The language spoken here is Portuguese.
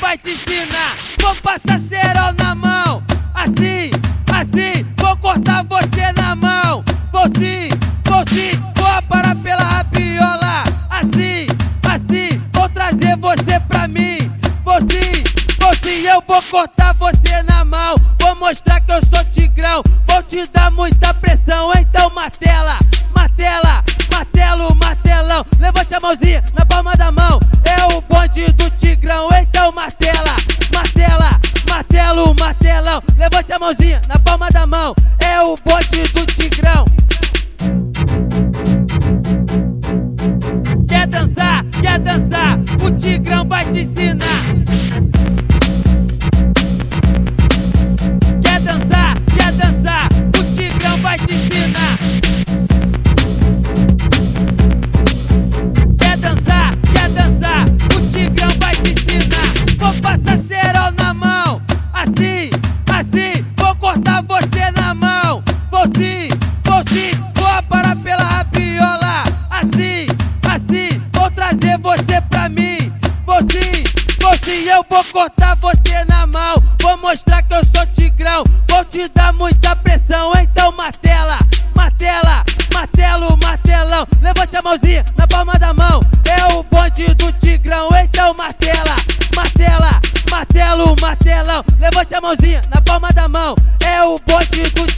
vai te ensinar. Vou passar cerol na mão, assim, assim. Vou cortar você na mão, vou sim, vou sim. Vou parar pela rabiola, assim, assim. Vou trazer você pra mim, vou sim, vou sim. Eu vou cortar você na mão, vou mostrar que eu sou tigrão. Vou te dar muita mão, vou sim, vou sim. Vou parar pela rabiola, assim, assim. Vou trazer você pra mim, vou sim. Eu vou cortar você na mão, vou mostrar que eu sou tigrão. Vou te dar muita pressão, então martela, martela, martelo, martelão. Levante a mãozinha na palma da mão. É o bonde do tigrão, então martela, martela, martelo, martelão. Levante a mãozinha na palma da mão. É o bonde do.